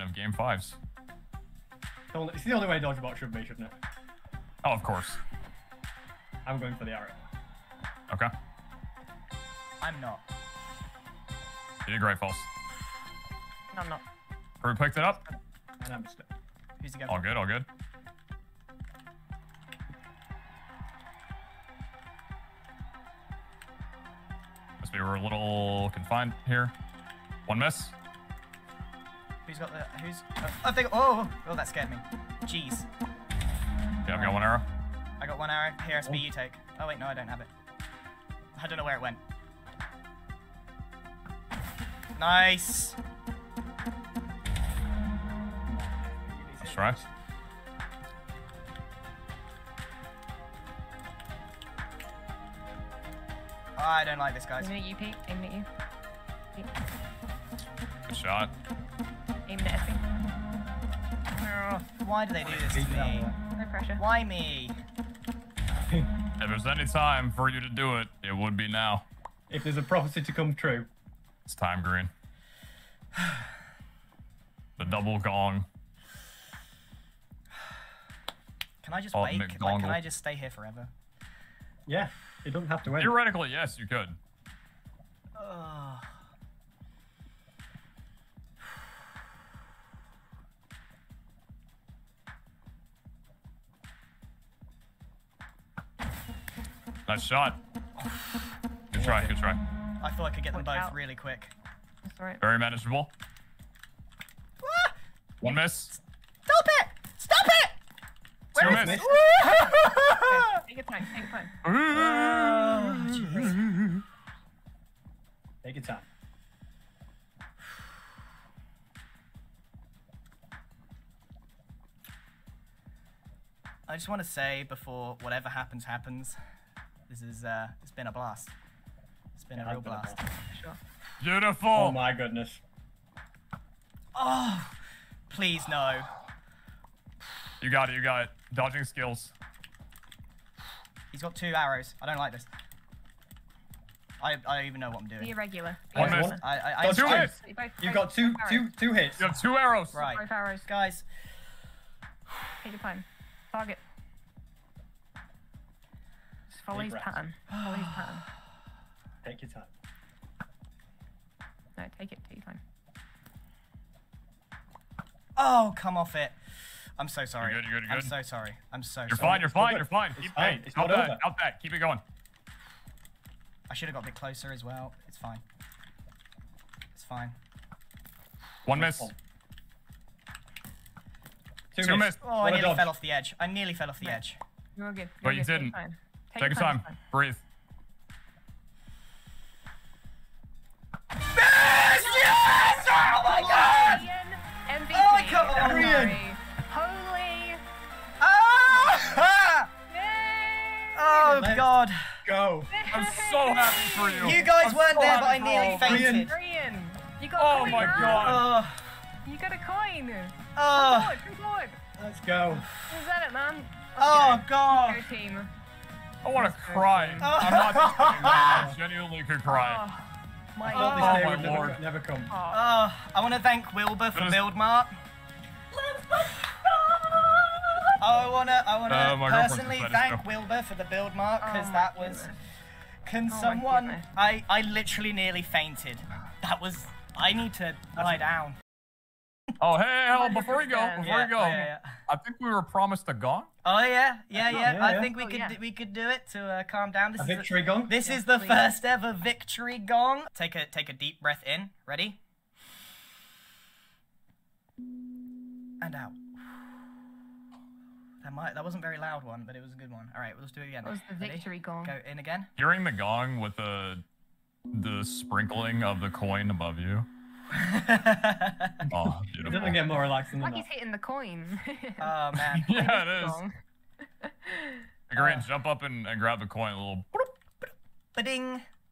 of game fives. It's the only- It's the only way dodgebolt should be, shouldn't it? Oh, of course. I'm going for the arrow. Okay. I'm not. You did great, false. No, I'm not. Who picked it up? And I'm stuck. Who's he going All good, all good. Must be we're a little confined here. One miss. Who's got the? Who's? Oh, I think. Oh, oh, that scared me. Jeez. Yeah, I've got one arrow. I got one arrow. Here, SB, you oh. take. Oh wait, no, I don't have it. I don't know where it went. Nice. That's right. Oh, I don't like this, guys. Aiming at you, Pete. Aiming at you. Pete. Good shot. Aiming at Effie. Why do they do this to me? No pressure. Why me? If there's any time for you to do it, it would be now. If there's a prophecy to come true, It's time, Grian. The double gong. Can I just Oh, wait? Like, can I just stay here forever? yeah, it doesn't have to win. Theoretically, yes, you could. Nice shot. Good try, good try. I thought I could get them Watch both out. really quick. That's alright. Very manageable. Ah! One miss. Stop it! Stop it! Two Where is miss. Okay, Take your time. Take your time. Oh. Take your time. I just want to say before whatever happens happens, this is uh, it's been a blast. It's been It a real been blast. blast. Sure. Beautiful. Oh my goodness. Oh, please no. You got it, you got it. Dodging skills. He's got two arrows. I don't like this. I I don't even know what I'm Be doing. irregular. Be One irregular. miss. I I, I Two two. miss. You both- You've got two, two, hits. You have two arrows. Right. Both arrows. guys. Take your time. Target. Just follow Deep his breaths. pattern. Follow his pattern. Take your time. No, take it. Take your time. Oh, come off it. I'm so sorry. good, you're good, you're good. I'm so sorry. I'm so You're sorry. fine, you're fine, you're fine. It's Keep fine, hey, it's out not that, over. out that. Keep it going. I should have got a bit closer as well. It's fine. It's fine. One miss. Oh. Two, Two miss. miss. Oh, I What a nearly dodge. fell off the edge. I nearly fell off the edge. You're all good. But You're you good. Take didn't. Your time. Take your time. this Breathe. Yes! Yes! Oh my god! MVP. Oh, come on, I'm Ian. Holy. Ah! Yay! Oh Let's god. Go. I'm so happy for you. You guys I'm weren't so there, but I nearly all of us. fainted. Ian, you got Oh a coin my now. God. Oh. You got a coin. Come Oh. forward, come forward. Let's go. Is that it, man? Oh god. Go team. I want to cry. Oh. I'm not just kidding. I genuinely could cry. Ah, ah. Oh, my I thought this Oh, my would never, lord. never come. Oh, Oh, I want to thank Wilbur for That is- BuildMart. I wanna, I wanna Uh, personally thank go. Wilbur for the BuildMart because Oh that was. goodness. Can Oh someone? I, I literally nearly fainted. That was. I need to lie down. Oh, hey, hold, before we go, before Yeah, we go, yeah, yeah. I think we were promised a gong. Oh yeah, yeah, yeah. Yeah, I think we Oh, could yeah. we could do it to uh, calm down. This A is the- victory gong. This Yes, is the please. first ever victory gong. Take a take a deep breath in. Ready? And out. That might that wasn't very loud one, but it was a good one. All right, let's do it again. that was the Ready? victory gong. Go in again. Hearing the gong with the the sprinkling of the coin above you. Oh, It beautiful. doesn't get more relaxing than Like he's hitting the coin. oh man. yeah, it is. Gong. Grant, uh. jump up and, and grab the coin. A little. Ba-ding.